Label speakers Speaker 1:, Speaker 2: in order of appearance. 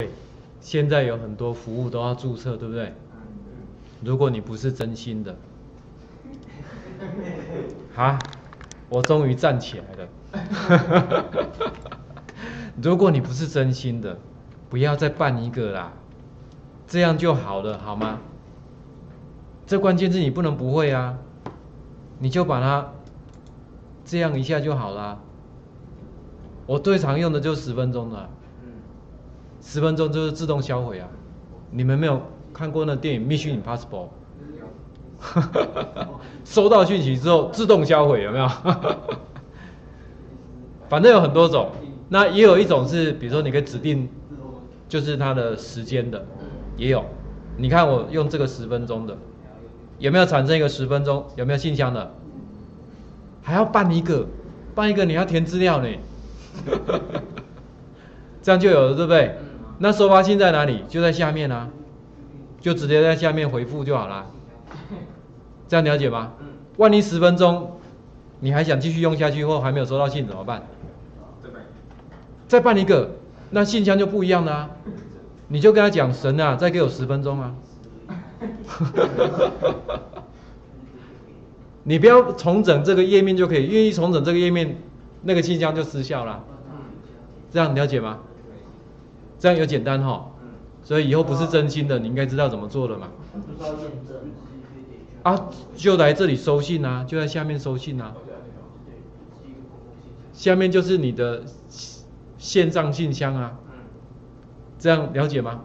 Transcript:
Speaker 1: 对现在有很多服务都要注册，对不对？如果你不是真心的，啊，我终于站起来了。如果你不是真心的，不要再办一个啦，这样就好了，好吗？这关键是你不能不会啊，你就把它这样一下就好啦。我最常用的就十分钟的，十分钟就是自动销毁啊。你们没有看过那电影《Mission Impossible》？收到讯息之后自动销毁有没有？反正有很多种，那也有一种是，比如说你可以指定，就是它的时间的，也有。你看我用这个十分钟的，有没有产生一个十分钟？有没有信箱的？还要办一个，办一个你要填资料呢，这样就有了，对不对？那收发信在哪里？就在下面啊，就直接在下面回复就好啦。这样了解吗？万一十分钟你还想继续用下去，或还没有收到信怎么办？再办一个，那信箱就不一样了啊！你就跟他讲，神啊，再给我十分钟啊！你不要重整这个页面就可以，愿意重整这个页面，那个信箱就失效了。这样了解吗？这样有简单哈。所以以后不是真心的，你应该知道怎么做了嘛。啊，就来这里收信啊，就在下面收信啊。下面就是你的线上信箱啊。这样了解吗？